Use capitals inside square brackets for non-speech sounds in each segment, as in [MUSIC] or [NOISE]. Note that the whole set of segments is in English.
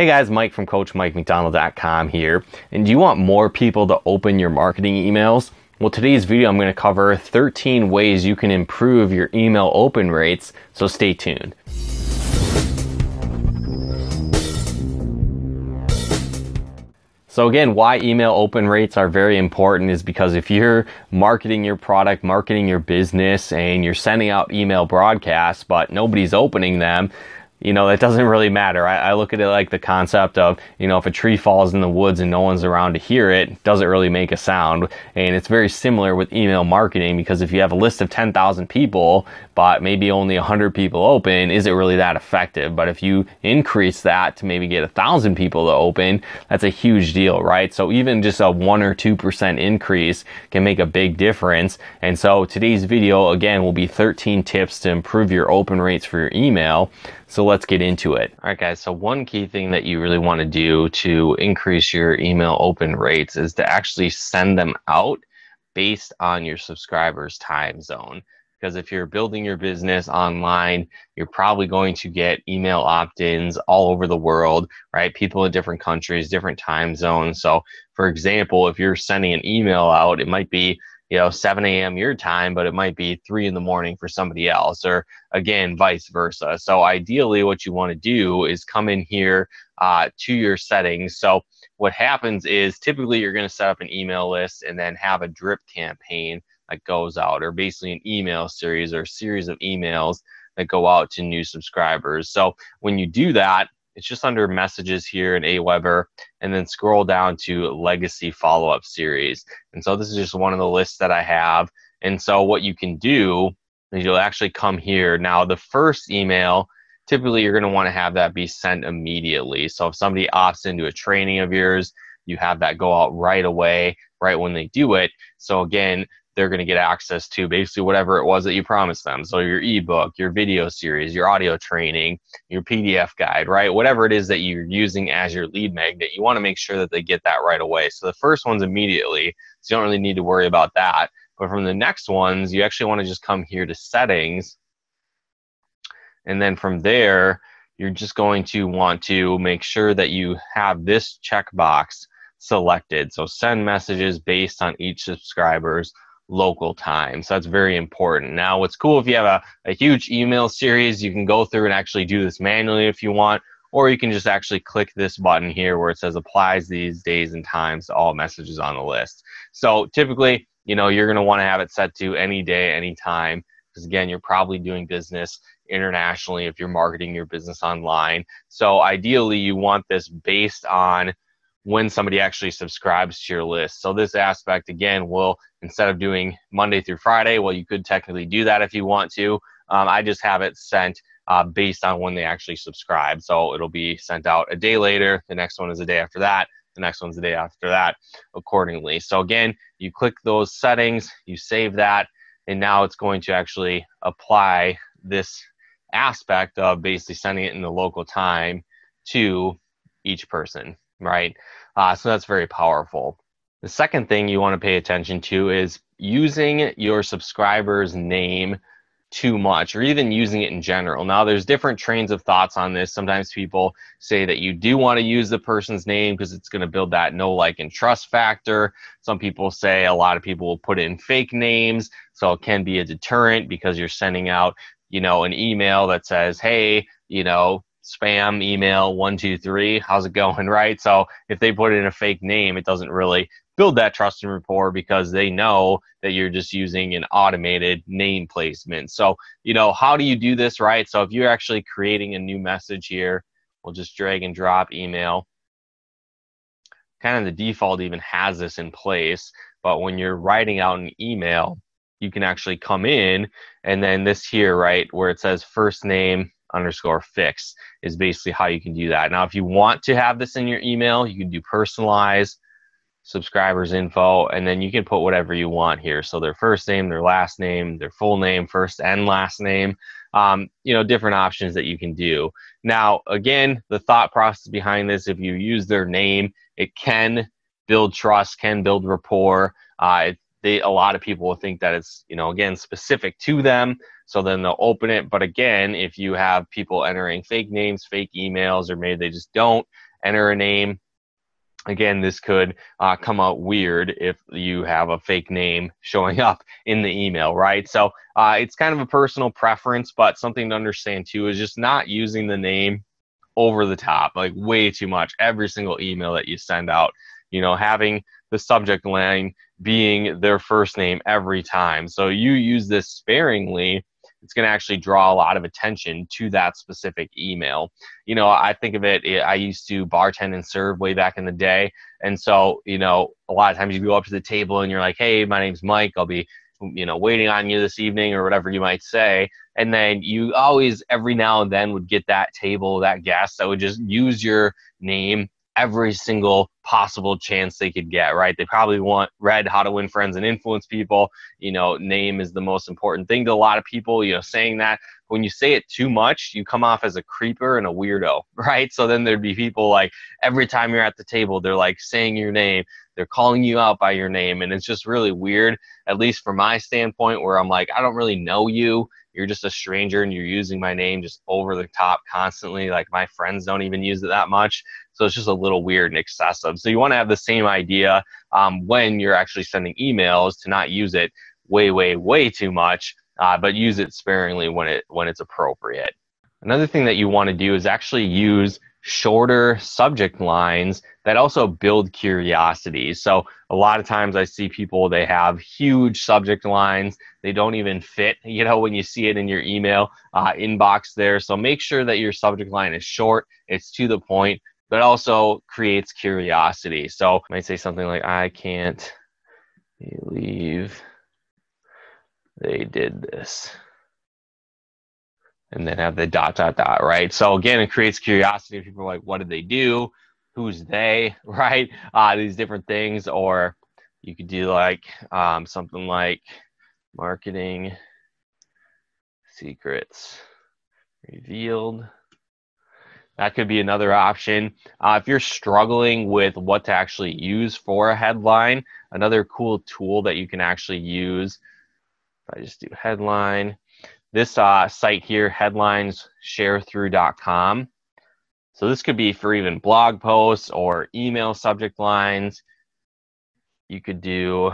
Hey guys, Mike from CoachMikeMacDonald.com here. And do you want more people to open your marketing emails? Well, today's video I'm going to cover 13 ways you can improve your email open rates, so stay tuned. So again, why email open rates are very important is because if you're marketing your product, marketing your business, and you're sending out email broadcasts, but nobody's opening them, you know, that doesn't really matter. I, I, look at it like the concept of, you know, if a tree falls in the woods and no one's around to hear it, doesn't really make a sound. And it's very similar with email marketing because if you have a list of 10,000 people, maybe only 100 people open, is it really that effective? But if you increase that to maybe get a thousand people to open, that's a huge deal, right? So even just a one or 2% increase can make a big difference. And so today's video, again, will be 13 tips to improve your open rates for your email. So let's get into it. All right, guys. So one key thing that you really want to do to increase your email open rates is to actually send them out based on your subscribers' time zone. Because if you're building your business online, you're probably going to get email opt ins all over the world, right? People in different countries, different time zones. So, for example, if you're sending an email out, it might be you know 7 a.m your time but it might be 3 in the morning for somebody else or again vice versa so ideally what you want to do is come in here uh, to your settings so what happens is typically you're going to set up an email list and then have a drip campaign that goes out or basically an email series or a series of emails that go out to new subscribers so when you do that it's just under messages here in Aweber, and then scroll down to legacy follow up series. And so this is just one of the lists that I have. And so what you can do is you'll actually come here. Now, the first email, typically you're going to want to have that be sent immediately. So if somebody opts into a training of yours, you have that go out right away, right when they do it. So again, they're going to get access to basically whatever it was that you promised them. So your ebook, your video series, your audio training, your PDF guide, right? Whatever it is that you're using as your lead magnet, you want to make sure that they get that right away. So the first one's immediately, so you don't really need to worry about that. But from the next ones, you actually want to just come here to settings. And then from there, you're just going to want to make sure that you have this checkbox selected. So send messages based on each subscriber's local time. So that's very important. Now, what's cool if you have a, a huge email series, you can go through and actually do this manually if you want, or you can just actually click this button here where it says applies these days and times to all messages on the list. So typically, you know, you're going to want to have it set to any day, any time, because again, you're probably doing business internationally if you're marketing your business online. So ideally, you want this based on when somebody actually subscribes to your list. So this aspect again will instead of doing Monday through Friday, well, you could technically do that if you want to. Um, I just have it sent uh, based on when they actually subscribe. So it'll be sent out a day later. The next one is a day after that. The next one's the day after that, accordingly. So again, you click those settings, you save that, and now it's going to actually apply this aspect of basically sending it in the local time to each person right? Uh, so that's very powerful. The second thing you want to pay attention to is using your subscriber's name too much or even using it in general. Now, there's different trains of thoughts on this. Sometimes people say that you do want to use the person's name because it's going to build that know, like, and trust factor. Some people say a lot of people will put in fake names. So it can be a deterrent because you're sending out, you know, an email that says, hey, you know, spam email one two three how's it going [LAUGHS] right? So if they put in a fake name it doesn't really build that trust and rapport because they know that you're just using an automated name placement. So you know how do you do this right? So if you're actually creating a new message here we'll just drag and drop email. Kind of the default even has this in place but when you're writing out an email you can actually come in and then this here right where it says first name underscore fix is basically how you can do that. Now, if you want to have this in your email, you can do personalize subscribers info, and then you can put whatever you want here. So their first name, their last name, their full name, first and last name. Um, you know, different options that you can do. Now, again, the thought process behind this, if you use their name, it can build trust, can build rapport. Uh, it, they, a lot of people will think that it's, you know, again, specific to them. So then they'll open it. But again, if you have people entering fake names, fake emails, or maybe they just don't, enter a name. Again, this could uh, come out weird if you have a fake name [LAUGHS] showing up in the email, right? So uh, it's kind of a personal preference, but something to understand too is just not using the name over the top, like way too much. Every single email that you send out, you know, having the subject line being their first name every time. So you use this sparingly it's going to actually draw a lot of attention to that specific email. You know, I think of it, I used to bartend and serve way back in the day. And so, you know, a lot of times you go up to the table and you're like, hey, my name's Mike. I'll be, you know, waiting on you this evening or whatever you might say. And then you always, every now and then, would get that table, that guest that would just use your name every single possible chance they could get, right? They probably want read How to Win Friends and Influence People. You know, name is the most important thing to a lot of people, you know, saying that. When you say it too much, you come off as a creeper and a weirdo, [LAUGHS] right? So then there'd be people like every time you're at the table, they're like saying your name, they're calling you out by your name. And it's just really weird, at least from my standpoint, where I'm like, I don't really know you you're just a stranger and you're using my name just over the top constantly. Like my friends don't even use it that much. So it's just a little weird and excessive. So you want to have the same idea um, when you're actually sending emails to not use it way, way, way too much, uh, but use it sparingly when it when it's appropriate. Another thing that you want to do is actually use shorter subject lines that also build curiosity. So a lot of times I see people they have huge subject lines. They don't even fit, [LAUGHS] you know, when you see it in your email uh, inbox there. So make sure that your subject line is short, it's to the point, but also creates curiosity. So I might say something like, "I can't believe they did this." and then have the dot dot dot right? So again it creates curiosity. People are like what did they do? Who's they? [LAUGHS] Right? Uh, these different things. Or you could do like um, something like marketing secrets revealed that could be another option uh, if you're struggling with what to actually use for a headline another cool tool that you can actually use if i just do headline this uh, site here, headlines.sharethrough.com. So this could be for even blog posts or email subject lines. You could do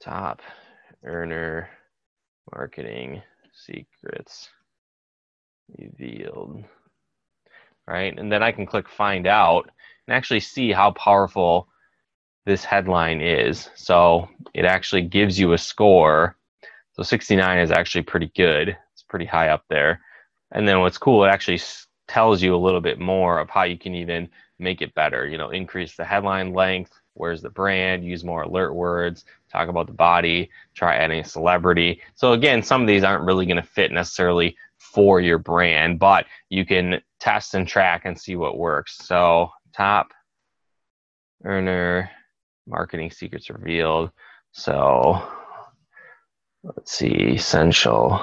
top earner marketing secrets revealed. Right? And then I can click find out and actually see how powerful this headline is. So it actually gives you a score so 69 is actually pretty good. It's pretty high up there. And then what's cool, it actually tells you a little bit more of how you can even make it better. You know, increase the headline length, where's the brand, use more alert words, talk about the body, try adding a celebrity. So again, some of these aren't really going to fit necessarily for your brand, but you can test and track and see what works. So top earner marketing secrets revealed. So let's see, essential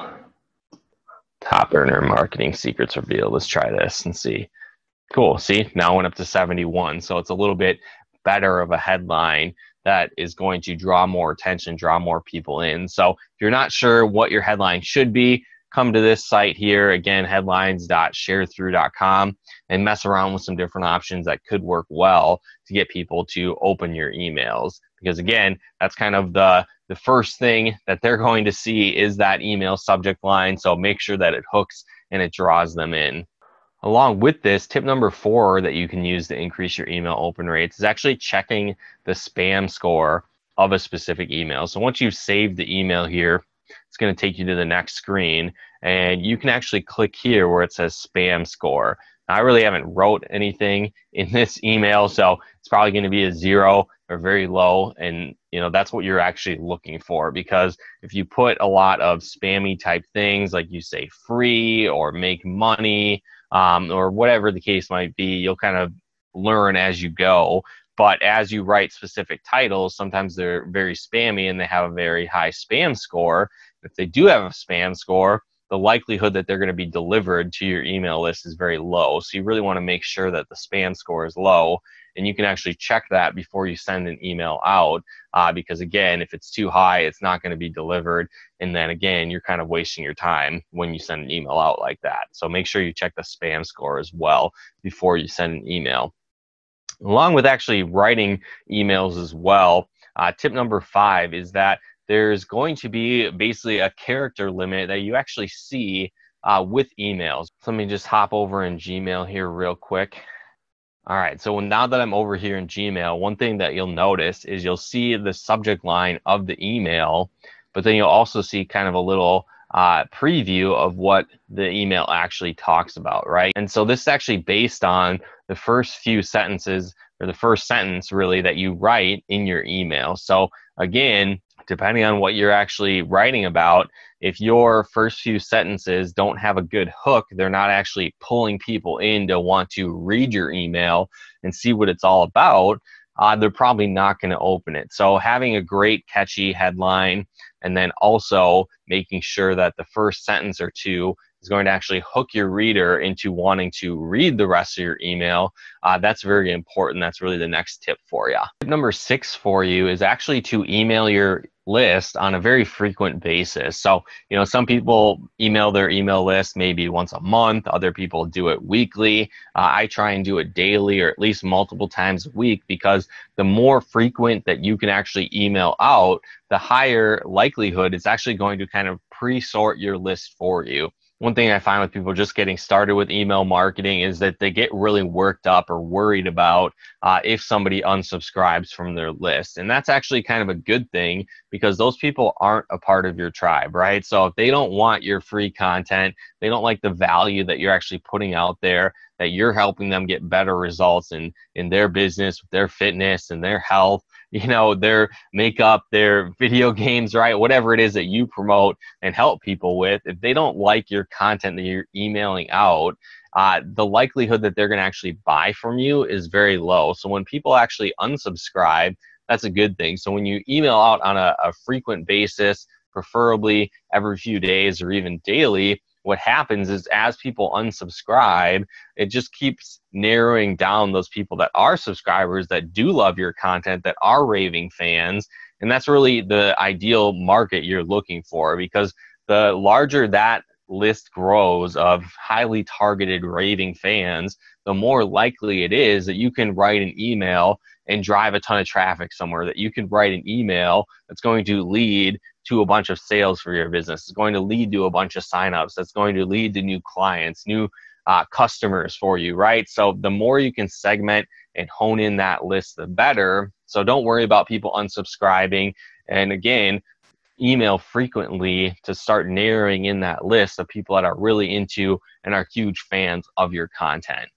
top earner marketing secrets revealed. Let's try this and see. Cool. See, now went up to 71. So it's a little bit better of a headline that is going to draw more attention, draw more people in. So if you're not sure what your headline should be, come to this site here again headlines.sharethrough.com and mess around with some different options that could work well to get people to open your emails. Because again that's kind of the the first thing that they're going to see is that email subject line. So make sure that it hooks and it draws them in along with this tip number four that you can use to increase your email open rates is actually checking the spam score of a specific email so once you've saved the email here it's going to take you to the next screen and you can actually click here where it says spam score. I really haven't wrote anything in [LAUGHS] this email, so it's probably going to be a zero or very low. And, you know, that's what you're actually looking for because if you put a lot of spammy type things, like you say free or make money um, or whatever the case might be, you'll kind of learn as you go. But as you write specific titles, sometimes they're very spammy and they have a very high spam score. If they do have a spam score, the likelihood that they're going to be delivered to your email list is very low. So you really want to make sure that the spam score is low. And you can actually check that before you send an email out. Uh, because again, if it's too high, it's not going to be delivered. And then again, you're kind of wasting your time when you send an email out like that. So make sure you check the spam score as well before you send an email. Along with actually writing emails as well, uh, tip number five is that there's going to be basically a character limit that you actually see uh, with emails. So let me just hop over in Gmail here real quick. All right, so now that I'm over here in Gmail, one thing that you'll notice is you'll see the subject line of the email, but then you'll also see kind of a little uh, preview of what the email actually talks about, right? And so this is actually based on the first few sentences or the first sentence really that you write in your email. So again, depending on what you're actually writing about, if your first few sentences don't have a good hook, they're not actually pulling people in to want to read your email and see what it's all about, uh, they're probably not going to open it. So having a great catchy headline and then also making sure that the first sentence or two is going to actually hook your reader into wanting to read the rest of your email. Uh, that's very important. That's really the next tip for you. Tip number six for you is actually to email your list on a very frequent basis. So, you know, some people email their email list maybe once a month, other people do it weekly. Uh, I try and do it daily or at least multiple times a week because the more frequent that you can actually email out, the higher likelihood it's actually going to kind of pre sort your list for you one thing I find with people just getting started with email marketing is that they get really worked up or worried about uh, if somebody unsubscribes from their list. And that's actually kind of a good thing because those people aren't a part of your tribe, right? So if they don't want your free content, they don't like the value that you're actually putting out there, that you're helping them get better results in, in their business, their fitness, and their health [LAUGHS] you know their makeup their [LAUGHS] video games right? Whatever it is that you promote and help people with. If they don't like your content that you're emailing out uh, the likelihood that they're going to actually buy from you is very low. So when people actually unsubscribe that's a good thing. So when you email out on a, a frequent basis preferably every few days or even daily what happens is as people unsubscribe, it just keeps narrowing down those people that are subscribers that do love your content, that are raving fans. And that's really the ideal market you're looking for because the larger that list grows of highly targeted raving fans, the more likely it is that you can write an email and drive a ton of traffic somewhere, that you can write an email that's going to lead to a bunch of sales for your business. It's going to lead to a bunch of signups. That's going to lead to new clients, new uh, customers for you, right? So the more you can segment and hone in that list, the better. So don't worry about people unsubscribing. And again, email frequently to start narrowing in that list of people that are really into and are huge fans of your content.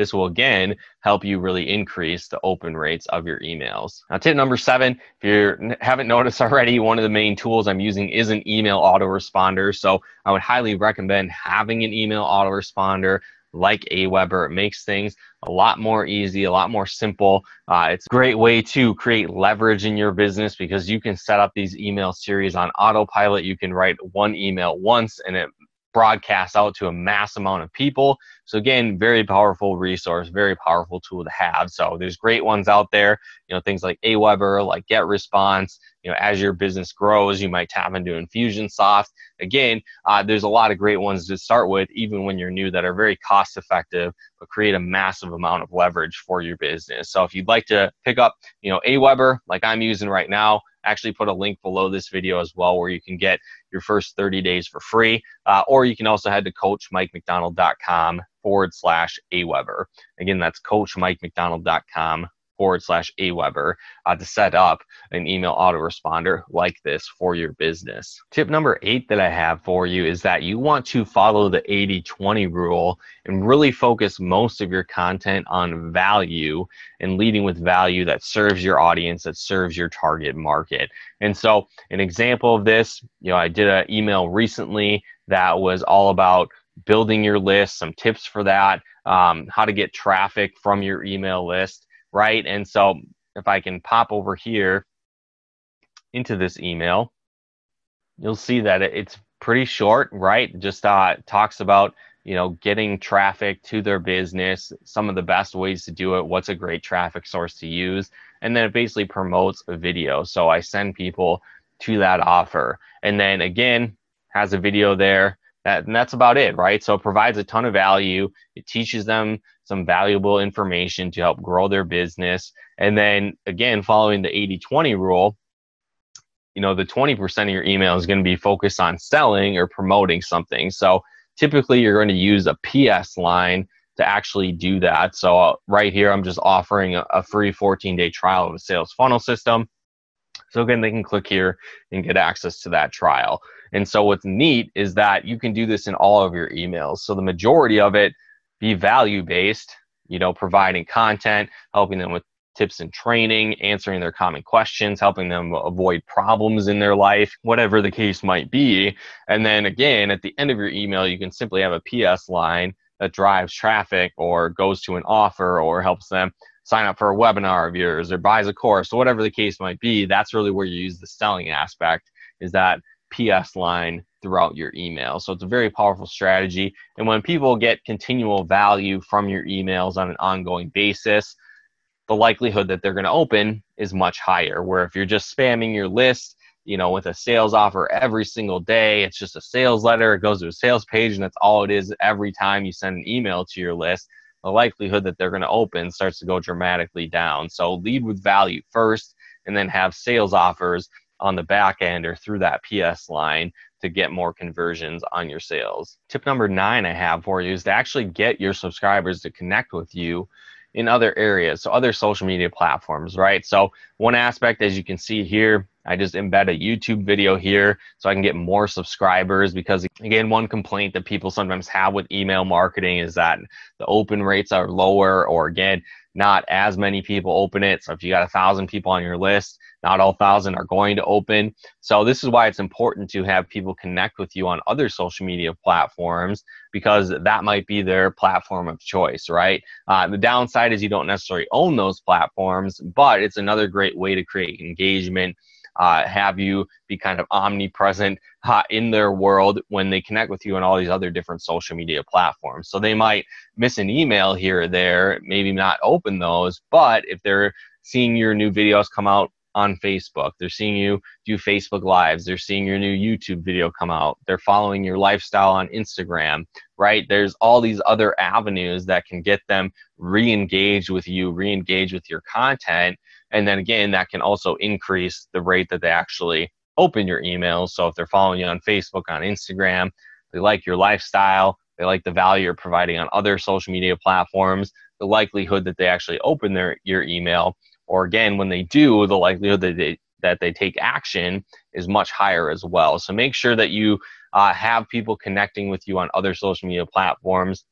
This will again help you really increase the open rates of your emails. Now, tip number seven, if you haven't noticed already, one of the main tools I'm using is an email autoresponder. So I would highly recommend having an email autoresponder like Aweber. It makes things a lot more easy, a lot more simple. Uh, it's a great way to create leverage in your business because you can set up these email series on autopilot. You can write one email once and it broadcasts out to a mass amount of people. So again, very powerful resource, very powerful tool to have. So there's great ones out there, you know, things like Aweber, like GetResponse. You know, as your business grows, you might tap into Infusionsoft. Again, uh, there's a lot of great ones to start with, even when you're new, that are very cost effective, but create a massive amount of leverage for your business. So if you'd like to pick up, you know, Aweber, like I'm using right now, actually put a link below this video as well where you can get your first 30 days for free. Uh, or you can also head to coachmikemacdonald.com forward slash Aweber. Again, that's coachmikemacdonald.com forward slash Aweber uh, to set up an email autoresponder like this for your business. Tip number eight that I have for you is that you want to follow the 80 20 rule and really focus most of your content on value and leading with value that serves your audience, that serves your target market. And so, an example of this, you know, I did an email recently that was all about building your list, some tips for that, um, how to get traffic from your email list right? And so if I can pop over here into this email, you'll see that it's pretty short, right? Just uh, talks about you know getting traffic to their business, some of the best ways to do it, what's a great traffic source to use, and then it basically promotes a video. So I send people to that offer, and then again has a video there. That, and that's about it, right? So it provides a ton of value. It teaches them some valuable information to help grow their business. And then again, following the 80 20 rule, you know, the 20% of your email is going to be focused on selling or promoting something. So typically you're going to use a PS line to actually do that. So uh, right here, I'm just offering a, a free 14 day trial of a sales funnel system. So again, they can click here and get access to that trial. And so what's neat is that you can do this in all of your emails. So the majority of it be value based, you know, providing content, helping them with tips and training, answering their common questions, helping them avoid problems in their life, whatever the case might be. And then again, at the end of your email, you can simply have a PS line that drives traffic or goes to an offer or helps them sign up for a webinar of yours or buys a course, or whatever the case might be. That's really where you use the selling aspect is that PS line throughout your email. So it's a very powerful strategy. And when people get continual value from your emails on an ongoing basis, the likelihood that they're going to open is much higher. Where if you're just spamming your list, you know, with a sales offer every single day, it's just a sales letter, it goes to a sales page, and that's all it is every time you send an email to your list, the likelihood that they're going to open starts to go dramatically down. So lead with value first, and then have sales offers on the back end or through that PS line to get more conversions on your sales. Tip number nine I have for you is to actually get your subscribers to connect with you in other areas, so other social media platforms, right? So one aspect, as you can see here, I just embed a YouTube video here so I can get more subscribers because again, one complaint that people sometimes have with email marketing is that the open rates are lower or again, not as many people open it. So if you got a thousand people on your list, not all thousand are going to open. So this is why it's important to have people connect with you on other social media platforms because that might be their platform of choice, right? Uh, the downside is you don't necessarily own those platforms, but it's another great way to create engagement. Uh, have you be kind of omnipresent uh, in their world when they connect with you on all these other different social media platforms. So they might miss an email here or there, maybe not open those, but if they're seeing your new videos come out on Facebook. They're seeing you do Facebook Lives. They're seeing your new YouTube video come out. They're following your lifestyle on Instagram, right? There's all these other avenues that can get them re engaged with you, re engaged with your content. And then again, that can also increase the rate that they actually open your emails. So if they're following you on Facebook, on Instagram, they like your lifestyle, they like the value you're providing on other social media platforms, the likelihood that they actually open their your email or again when they do the likelihood that they that they take action is much higher as well so make sure that you uh, have people connecting with you on other social media platforms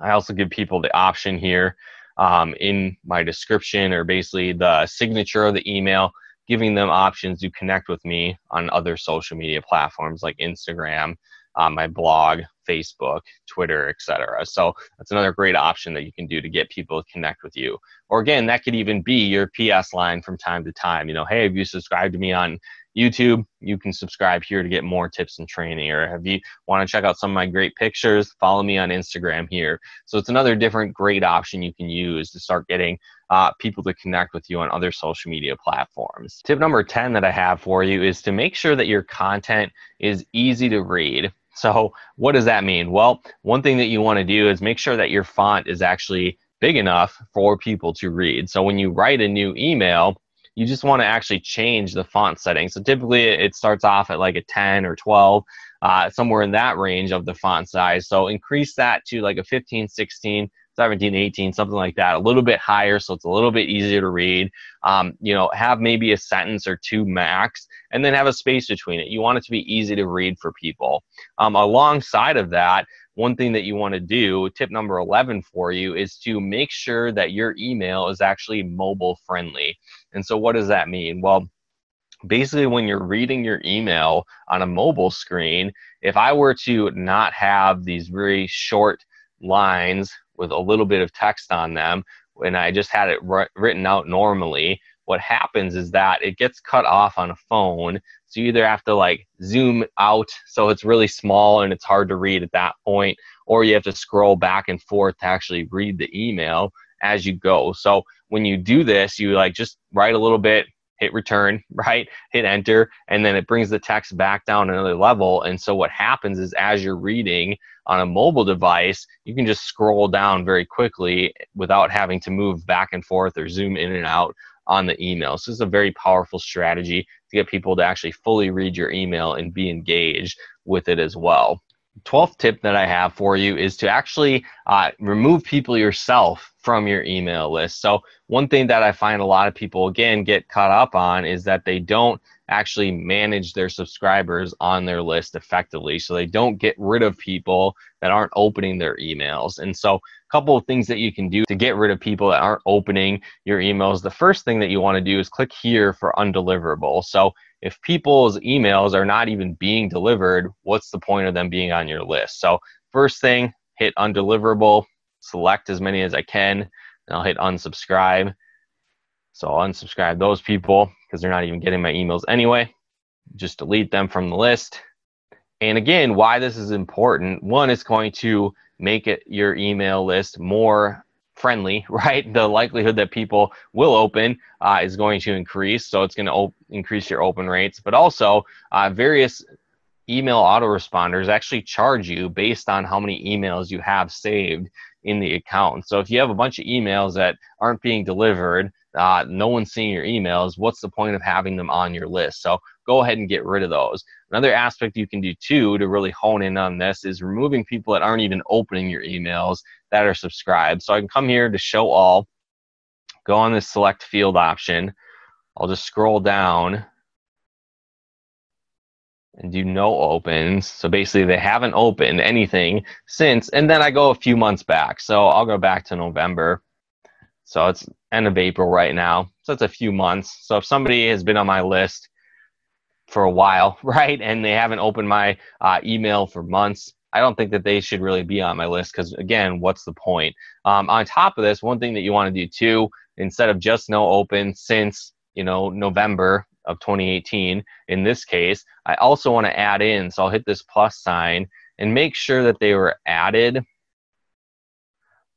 i also give people the option here um, in my description or basically the signature of the email giving them options to connect with me on other social media platforms like instagram um, my blog, Facebook, Twitter, etc. So that's another great option that you can do to get people to connect with you. Or again, that could even be your PS line from time to time. You know, hey, have you subscribed to me on YouTube? You can subscribe here to get more tips and training. Or if you want to check out some of my great pictures? Follow me on Instagram here. So it's another different great option you can use to start getting uh, people to connect with you on other social media platforms. Tip number 10 that I have for you is to make sure that your content is easy to read. So what does that mean? Well, one thing that you want to do is make sure that your font is actually big enough for people to read. So when you write a new email, you just want to actually change the font setting. So typically it starts off at like a 10 or 12, uh, somewhere in that range of the font size. So increase that to like a 15, 16, 17, 18, something like that, a little bit higher so it's a little bit easier to read. Um, you know, have maybe a sentence or two max, and then have a space between it. You want it to be easy to read for people. Um, alongside of that, one thing that you want to do, tip number 11 for you, is to make sure that your email is actually mobile friendly. And so, what does that mean? Well, basically when you're reading your email on a mobile screen if i were to not have these very short lines with a little bit of text on them and I just had it written out normally, what happens is that it gets cut off on a phone. So you either have to like zoom out so it's really small and it's hard to read at that point, or you have to scroll back and forth to actually read the email as you go. So when you do this, you like just write a little bit, hit return, [LAUGHS] right? Hit enter, and then it brings the text back down another level. And so what happens is as you're reading on a mobile device, you can just scroll down very quickly without having to move back and forth or zoom in and out on the email. So it's a very powerful strategy to get people to actually fully read your email and be engaged with it as well. 12th tip that I have for you is to actually uh, remove people yourself from your email list. So, one thing that I find a lot of people again get caught up on is that they don't actually manage their subscribers on their list effectively. So, they don't get rid of people that aren't opening their emails. And so, a couple of things that you can do to get rid of people that aren't opening your emails. The first thing that you want to do is click here for undeliverable. So, if people's emails are not even being delivered, what's the point of them being on your list? So, first thing, hit undeliverable, select as many as I can, and I'll hit unsubscribe. So, I'll unsubscribe those people because they're not even getting my emails anyway. Just delete them from the list. And again, why this is important one, it's going to make it your email list more friendly, [LAUGHS] right? The likelihood that people will open uh, is going to increase. So it's going to op- increase your open rates. But also, uh, various email autoresponders actually charge you based on how many emails you have saved in the account. So if you have a bunch of emails that aren't being delivered, uh, no one's seeing your emails, what's the point of having them on your list? So go ahead and get rid of those. Another aspect you can do too to really hone in on this is removing people that aren't even opening your emails that are subscribed. So I can come here to show all, go on this select field option. I'll just scroll down and do no opens. So basically they haven't opened anything since, and then I go a few months back. So I'll go back to November. So it's end of April right now. So it's a few months. So if somebody has been on my list for a while, [LAUGHS] right, and they haven't opened my uh, email for months, I don't think that they should really be on my list because, again, what's the point? Um, on top of this, one thing that you want to do too, instead of just no open since you know November of 2018, in this case, I also want to add in. So I'll hit this plus sign and make sure that they were added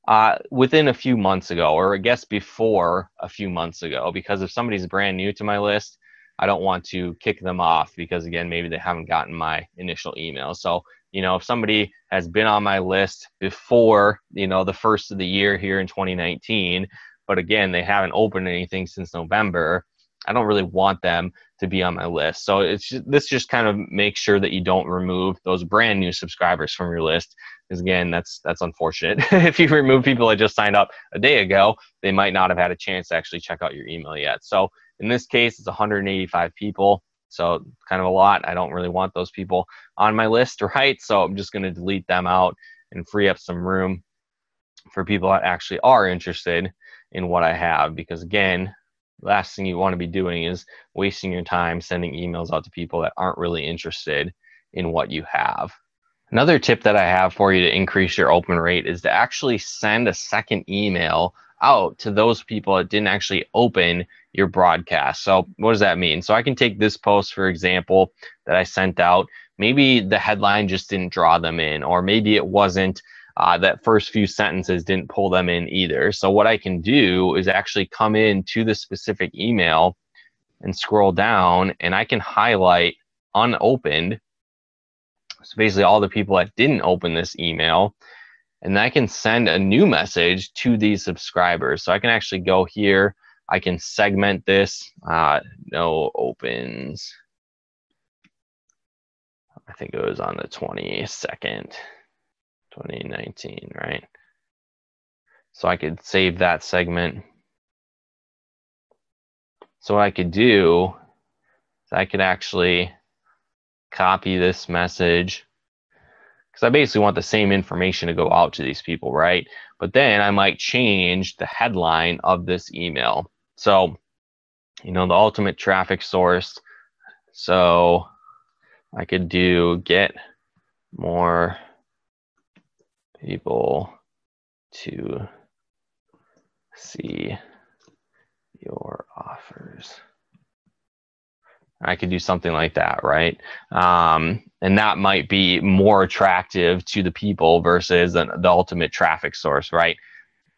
uh, within a few months ago, or I guess before a few months ago, because if somebody's brand new to my list, I don't want to kick them off because again, maybe they haven't gotten my initial email. So you know if somebody has been on my list before you know the first of the year here in 2019 but again they haven't opened anything since november i don't really want them to be on my list so it's just, this just kind of makes sure that you don't remove those brand new subscribers from your list because again that's that's unfortunate [LAUGHS] if you remove people that just signed up a day ago they might not have had a chance to actually check out your email yet so in this case it's 185 people so kind of a lot. I don't really want those people on my list, right? So I'm just going to delete them out and free up some room for people that actually are interested in what I have. Because again, last thing you want to be doing is wasting your time sending emails out to people that aren't really interested in what you have. Another tip that I have for you to increase your open rate is to actually send a second email out to those people that didn't actually open your broadcast. So, what does that mean? So, I can take this post, for example, that I sent out. Maybe the headline just didn't draw them in, or maybe it wasn't uh, that first few sentences didn't pull them in either. So, what I can do is actually come in to the specific email and scroll down, and I can highlight unopened. So, basically, all the people that didn't open this email and I can send a new message to these subscribers. So I can actually go here. I can segment this. Uh, no opens. I think it was on the 22nd, 2019, right? So I could save that segment. So what I could do is I could actually copy this message because I basically want the same information to go out to these people, right? But then I might change the headline of this email. So, you know, the ultimate traffic source. So I could do get more people to see your offers. I could do something like that, right? Um, and that might be more attractive to the people versus an, the ultimate traffic source, right?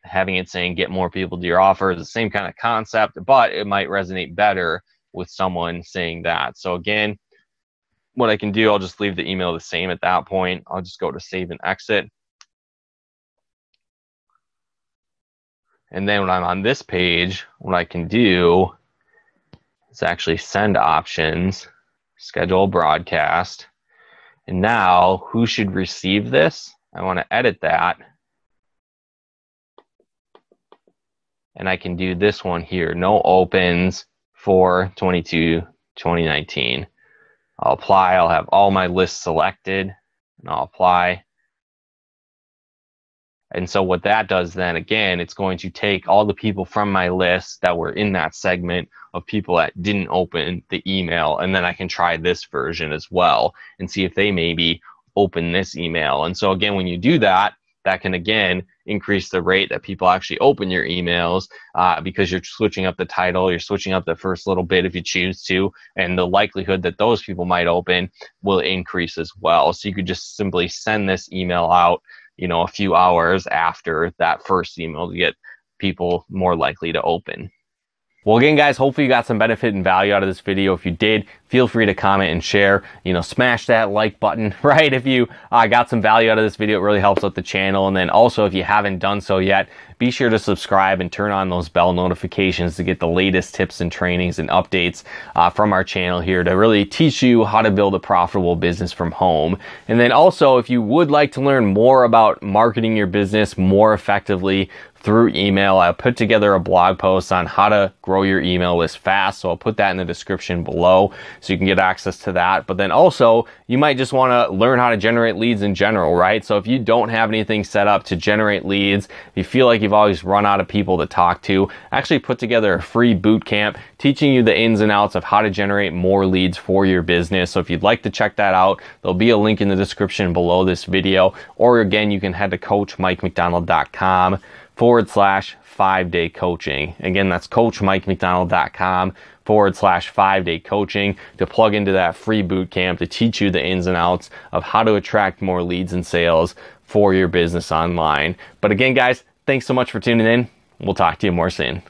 Having it saying get more people to your offer is the same kind of concept, but it might resonate better with someone saying that. So again, what I can do, I'll just leave the email the same at that point. I'll just go to save and exit. And then when I'm on this page, what I can do is actually send options, schedule broadcast. And now who should receive this? I want to edit that. And I can do this one here, no opens for 22, 2019. I'll apply, I'll have all my lists selected and I'll apply. And so what that does then again, it's going to take all the people from my list that were in that segment of people that didn't open the email, and then I can try this version as well and see if they maybe open this email. And so again, when you do that, that can again increase the rate that people actually open your emails uh, because you're switching up the title, you're switching up the first little bit if you choose to, and the likelihood that those people might open will increase as well. So you could just simply send this email out you know, a few hours after that first email to get people more likely to open. Well, again, guys, hopefully you got some benefit and value out of this video. If you did, feel free to comment and share. You know, smash that like button, [LAUGHS] right? If you uh, got some value out of this video, it really helps out the channel. And then also, if you haven't done so yet, be sure to subscribe and turn on those bell notifications to get the latest tips and trainings and updates uh, from our channel here to really teach you how to build a profitable business from home. And then also, if you would like to learn more about marketing your business more effectively, through email. I put together a blog post on how to grow your email list fast. So I'll put that in the description below so you can get access to that. But then also, you might just want to learn how to generate leads in general, right? So if you don't have anything set up to generate leads, if you feel like you've always run out of people to talk to, actually put together a free boot camp teaching you the ins and outs of how to generate more leads for your business. So if you'd like to check that out, there'll be a link in the description below this video. Or again, you can head to coachmikemacdonald.com forward slash five day coaching. Again, that's coachmikemacdonald.com forward slash five day coaching to plug into that free boot camp to teach you the ins and outs of how to attract more leads and sales for your business online. But again, guys, thanks so much for tuning in. We'll talk to you more soon.